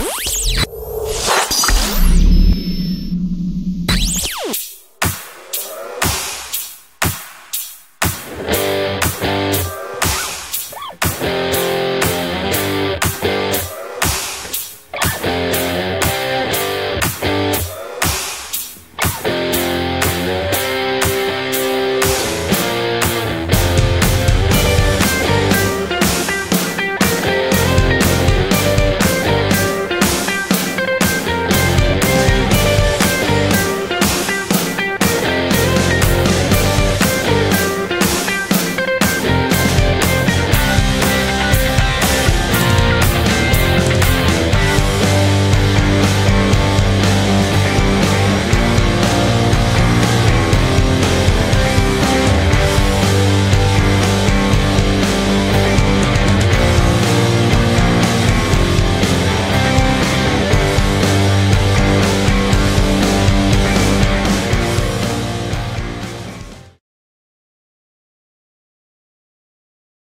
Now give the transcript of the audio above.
Bye.